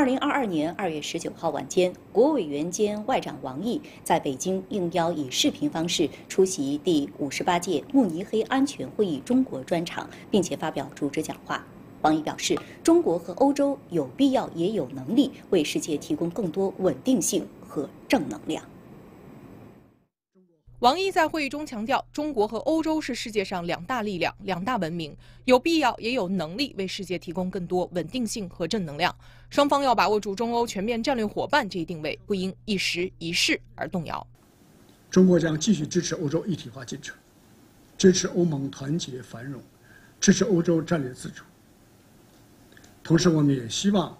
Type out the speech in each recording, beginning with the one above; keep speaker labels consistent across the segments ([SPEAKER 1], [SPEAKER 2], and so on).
[SPEAKER 1] 二零二二年二月十九号晚间，国务委员兼外长王毅在北京应邀以视频方式出席第五十八届慕尼黑安全会议中国专场，并且发表主旨讲话。王毅表示，中国和欧洲有必要也有能力为世界提供更多稳定性和正能量。
[SPEAKER 2] 王毅在会议中强调，中国和欧洲是世界上两大力量、两大文明，有必要也有能力为世界提供更多稳定性和正能量。双方要把握住中欧全面战略伙伴这一定位，不因一时一事而动摇。
[SPEAKER 3] 中国将继续支持欧洲一体化进程，支持欧盟团结繁荣，支持欧洲战略自主。同时，我们也希望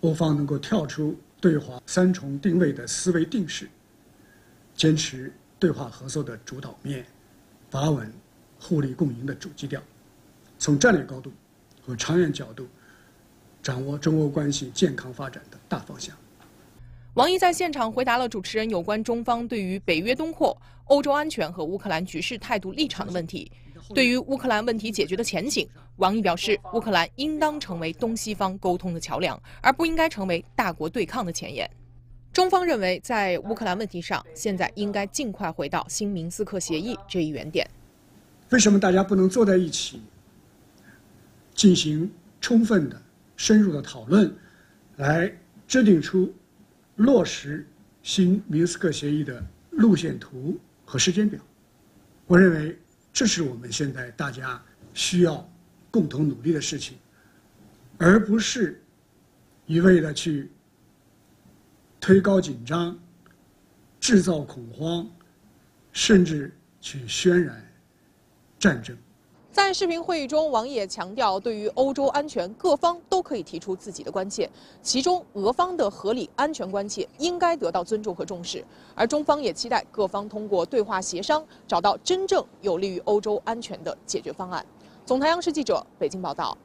[SPEAKER 3] 欧方能够跳出对华三重定位的思维定式，坚持。对话合作的主导面，把稳互利共赢的主基调，从战略高度和长远角度掌握中欧关系健康发展的大方向。
[SPEAKER 2] 王毅在现场回答了主持人有关中方对于北约东扩、欧洲安全和乌克兰局势态度立场的问题。对于乌克兰问题解决的前景，王毅表示，乌克兰应当成为东西方沟通的桥梁，而不应该成为大国对抗的前沿。中方认为，在乌克兰问题上，现在应该尽快回到新明斯克协议这一原点。
[SPEAKER 3] 为什么大家不能坐在一起，进行充分的、深入的讨论，来制定出落实新明斯克协议的路线图和时间表？我认为，这是我们现在大家需要共同努力的事情，而不是一味的去。推高紧张，制造恐慌，甚至去渲染战争。
[SPEAKER 2] 在视频会议中，王毅强调，对于欧洲安全，各方都可以提出自己的关切，其中俄方的合理安全关切应该得到尊重和重视。而中方也期待各方通过对话协商，找到真正有利于欧洲安全的解决方案。总台央视记者北京报道。